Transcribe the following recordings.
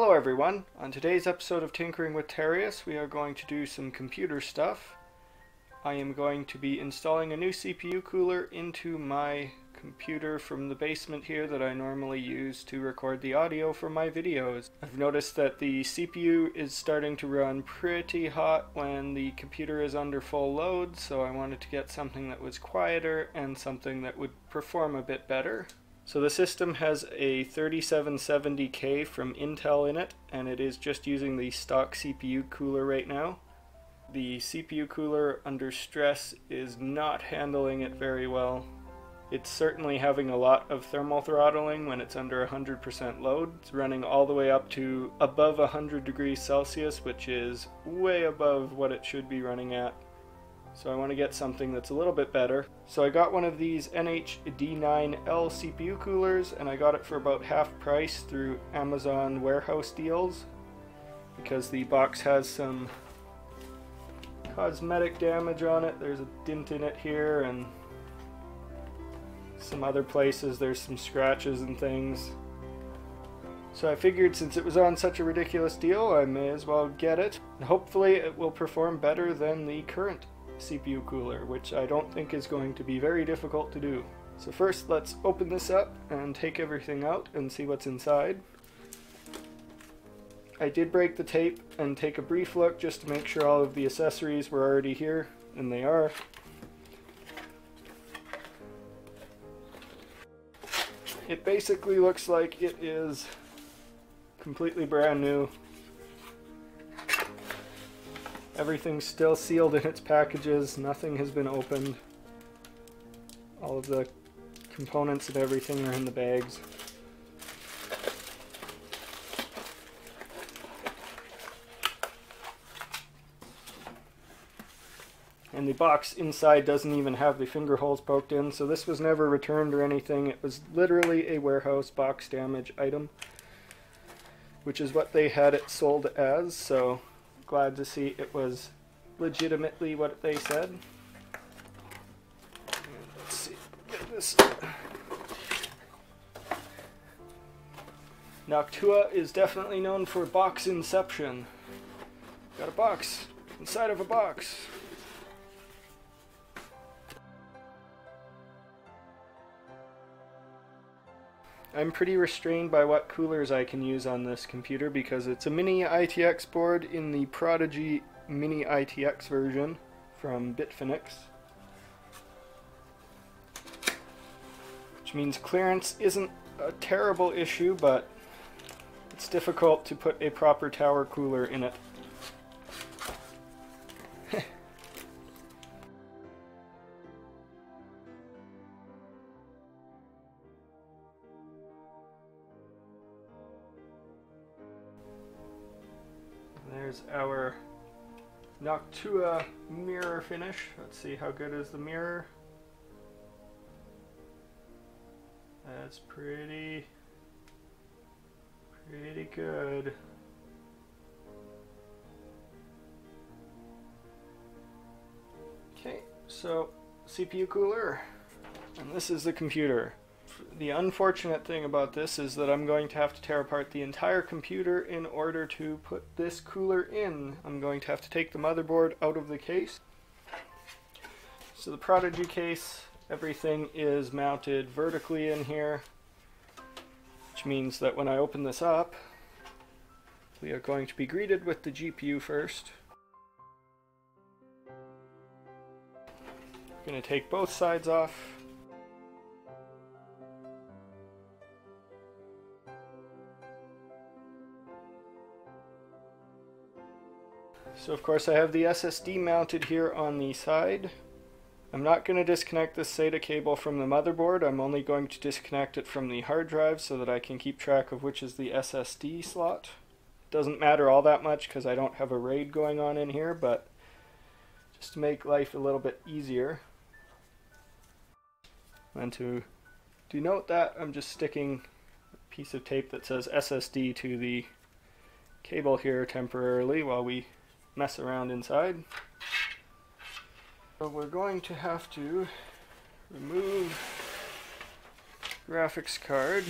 Hello everyone! On today's episode of Tinkering with Terrius, we are going to do some computer stuff. I am going to be installing a new CPU cooler into my computer from the basement here that I normally use to record the audio for my videos. I've noticed that the CPU is starting to run pretty hot when the computer is under full load, so I wanted to get something that was quieter and something that would perform a bit better. So the system has a 3770K from Intel in it, and it is just using the stock CPU cooler right now. The CPU cooler under stress is not handling it very well. It's certainly having a lot of thermal throttling when it's under 100% load. It's running all the way up to above 100 degrees Celsius, which is way above what it should be running at. So I want to get something that's a little bit better. So I got one of these NH-D9L CPU coolers and I got it for about half price through Amazon warehouse deals because the box has some cosmetic damage on it. There's a dent in it here and some other places there's some scratches and things. So I figured since it was on such a ridiculous deal, I may as well get it. And hopefully it will perform better than the current CPU cooler, which I don't think is going to be very difficult to do. So first let's open this up and take everything out and see what's inside. I did break the tape and take a brief look just to make sure all of the accessories were already here, and they are. It basically looks like it is completely brand new. Everything's still sealed in its packages, nothing has been opened. All of the components of everything are in the bags. and the box inside doesn't even have the finger holes poked in so this was never returned or anything it was literally a warehouse box damage item which is what they had it sold as so glad to see it was legitimately what they said. Let's see get this. Noctua is definitely known for box inception. Got a box inside of a box I'm pretty restrained by what coolers I can use on this computer because it's a mini ITX board in the Prodigy mini ITX version from BitFenix. Which means clearance isn't a terrible issue, but it's difficult to put a proper tower cooler in it. There's our Noctua mirror finish. Let's see how good is the mirror. That's pretty, pretty good. Okay, so CPU cooler, and this is the computer the unfortunate thing about this is that I'm going to have to tear apart the entire computer in order to put this cooler in. I'm going to have to take the motherboard out of the case. So the Prodigy case, everything is mounted vertically in here, which means that when I open this up, we are going to be greeted with the GPU first. I'm going to take both sides off. So of course I have the SSD mounted here on the side. I'm not going to disconnect this SATA cable from the motherboard, I'm only going to disconnect it from the hard drive so that I can keep track of which is the SSD slot. Doesn't matter all that much because I don't have a RAID going on in here, but just to make life a little bit easier. And to denote that, I'm just sticking a piece of tape that says SSD to the cable here temporarily while we mess around inside. So we're going to have to remove graphics card.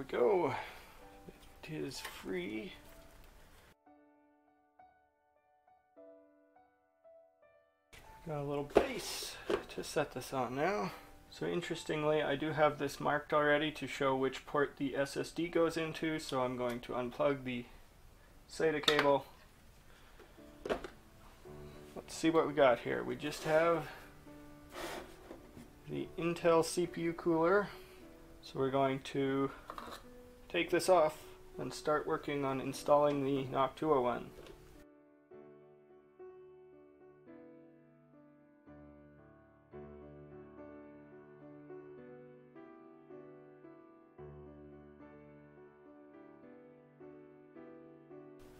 We go. It is free. Got a little base to set this on now. So interestingly, I do have this marked already to show which port the SSD goes into, so I'm going to unplug the SATA cable. Let's see what we got here. We just have the Intel CPU cooler. So we're going to take this off and start working on installing the Noctua one.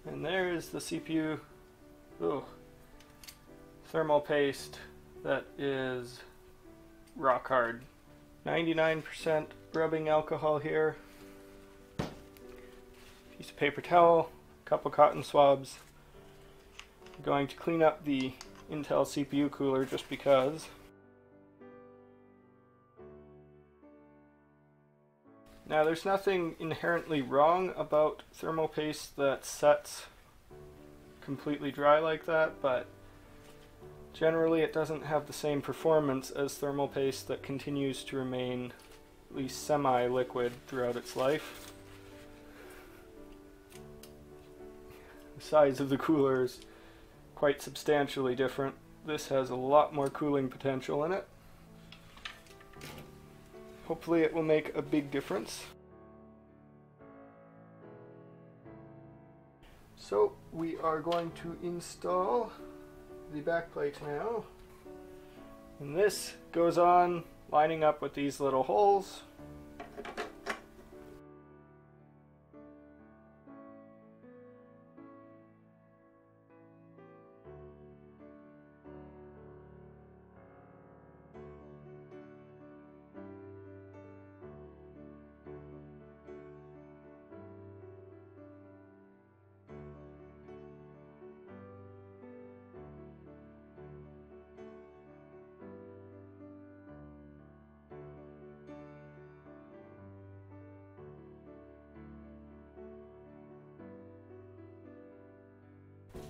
And there is the CPU ooh, thermal paste that is rock hard. 99% rubbing alcohol here. Of paper towel, a couple cotton swabs. I'm going to clean up the Intel CPU cooler just because. Now there's nothing inherently wrong about thermal paste that sets completely dry like that, but generally it doesn't have the same performance as thermal paste that continues to remain at least semi-liquid throughout its life. Size of the cooler is quite substantially different. This has a lot more cooling potential in it. Hopefully it will make a big difference. So we are going to install the backplate now. And this goes on lining up with these little holes.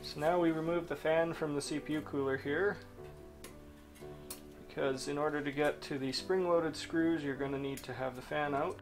So now we remove the fan from the CPU cooler here because in order to get to the spring-loaded screws you're going to need to have the fan out.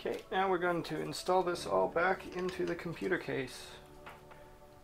Okay, now we're going to install this all back into the computer case.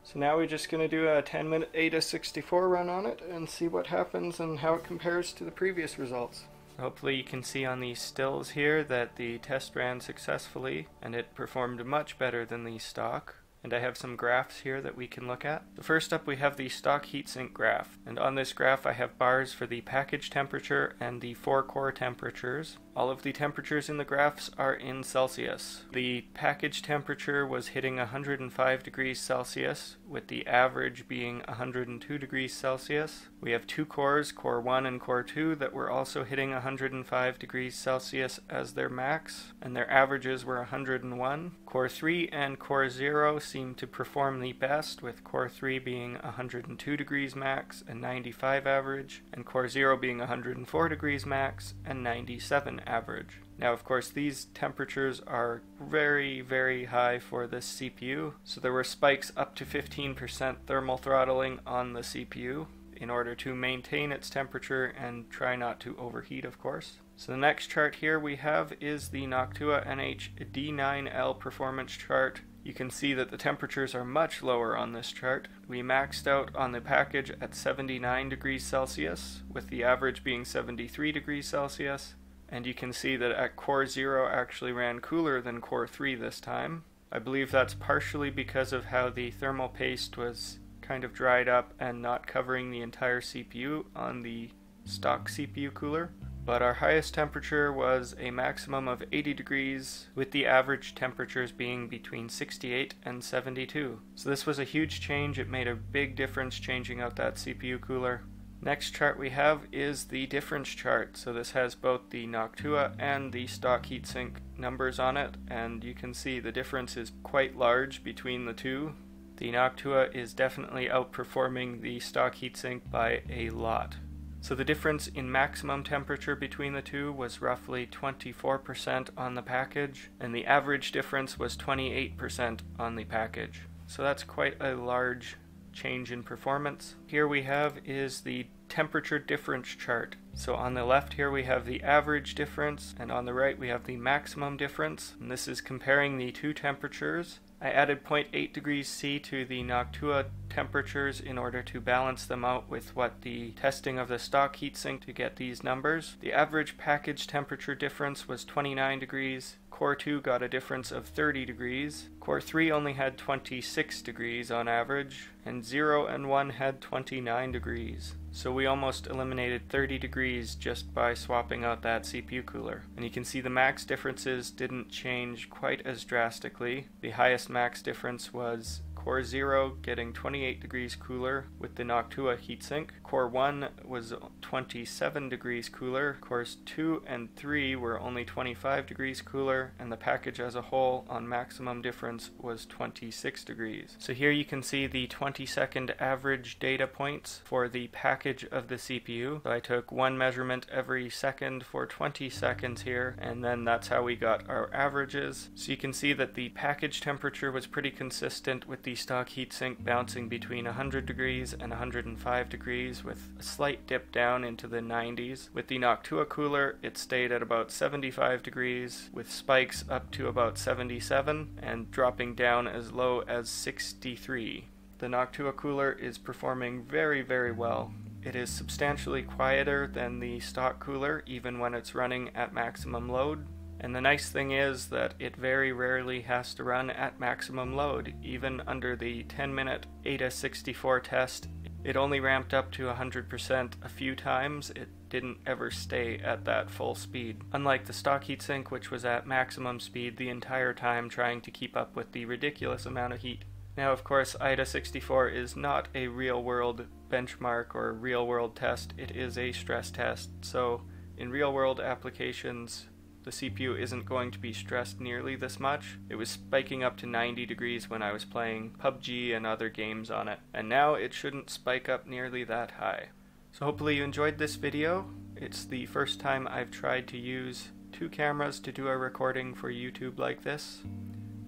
So now we're just going to do a 10 minute AIDA64 run on it and see what happens and how it compares to the previous results. Hopefully you can see on these stills here that the test ran successfully and it performed much better than the stock and I have some graphs here that we can look at. The first up we have the stock heatsink graph, and on this graph I have bars for the package temperature and the four core temperatures. All of the temperatures in the graphs are in Celsius. The package temperature was hitting 105 degrees Celsius, with the average being 102 degrees Celsius. We have two cores, core 1 and core 2, that were also hitting 105 degrees Celsius as their max, and their averages were 101. Core 3 and core 0 seem to perform the best, with core 3 being 102 degrees max and 95 average, and core 0 being 104 degrees max and 97 average. Now, of course, these temperatures are very, very high for this CPU, so there were spikes up to 15% thermal throttling on the CPU in order to maintain its temperature and try not to overheat, of course. So the next chart here we have is the Noctua NH D9L performance chart. You can see that the temperatures are much lower on this chart. We maxed out on the package at 79 degrees Celsius, with the average being 73 degrees Celsius and you can see that at core 0 actually ran cooler than core 3 this time. I believe that's partially because of how the thermal paste was kind of dried up and not covering the entire CPU on the stock CPU cooler, but our highest temperature was a maximum of 80 degrees, with the average temperatures being between 68 and 72. So this was a huge change, it made a big difference changing out that CPU cooler. Next chart we have is the difference chart. So this has both the Noctua and the stock heatsink numbers on it, and you can see the difference is quite large between the two. The Noctua is definitely outperforming the stock heatsink by a lot. So the difference in maximum temperature between the two was roughly 24% on the package, and the average difference was 28% on the package. So that's quite a large change in performance. Here we have is the temperature difference chart. So on the left here we have the average difference and on the right we have the maximum difference. And this is comparing the two temperatures. I added 0.8 degrees C to the Noctua temperatures in order to balance them out with what the testing of the stock heatsink to get these numbers. The average package temperature difference was 29 degrees. Core 2 got a difference of 30 degrees. Core 3 only had 26 degrees on average, and 0 and 1 had 29 degrees. So we almost eliminated 30 degrees just by swapping out that CPU cooler. And you can see the max differences didn't change quite as drastically. The highest max difference was Core 0 getting 28 degrees cooler with the Noctua heatsink. Core 1 was 27 degrees cooler. Cores 2 and 3 were only 25 degrees cooler, and the package as a whole on maximum difference was 26 degrees. So here you can see the 20 second average data points for the package of the CPU. So I took one measurement every second for 20 seconds here, and then that's how we got our averages. So you can see that the package temperature was pretty consistent with the stock heatsink bouncing between 100 degrees and 105 degrees with a slight dip down into the 90s. With the Noctua cooler, it stayed at about 75 degrees with spikes up to about 77 and dropping down as low as 63. The Noctua cooler is performing very, very well. It is substantially quieter than the stock cooler even when it's running at maximum load, and the nice thing is that it very rarely has to run at maximum load. Even under the 10 minute AIDA64 test, it only ramped up to 100% a few times. It didn't ever stay at that full speed. Unlike the stock heatsink, which was at maximum speed the entire time trying to keep up with the ridiculous amount of heat. Now, of course, AIDA64 is not a real world benchmark or real world test, it is a stress test. So, in real world applications, the CPU isn't going to be stressed nearly this much. It was spiking up to 90 degrees when I was playing PUBG and other games on it, and now it shouldn't spike up nearly that high. So hopefully you enjoyed this video. It's the first time I've tried to use two cameras to do a recording for YouTube like this.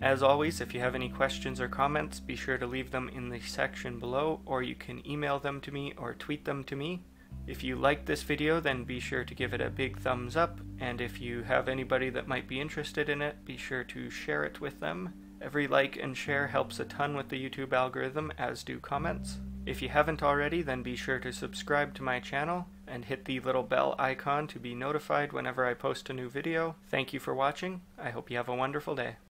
As always, if you have any questions or comments, be sure to leave them in the section below, or you can email them to me or tweet them to me. If you liked this video, then be sure to give it a big thumbs up, and if you have anybody that might be interested in it, be sure to share it with them. Every like and share helps a ton with the YouTube algorithm, as do comments. If you haven't already, then be sure to subscribe to my channel and hit the little bell icon to be notified whenever I post a new video. Thank you for watching. I hope you have a wonderful day.